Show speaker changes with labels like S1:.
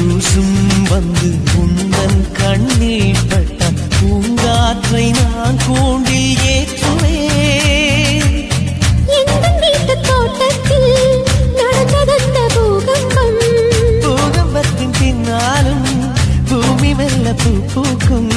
S1: தூசும் வந்து உந்தன் கண்ணில் பட்ட பூங்காற்றை நான் கூண்டில் ஏற்றுவேன். பூகம்பத்தின் பின்னாலும் பூமி வெள்ள பூ பூக்கும்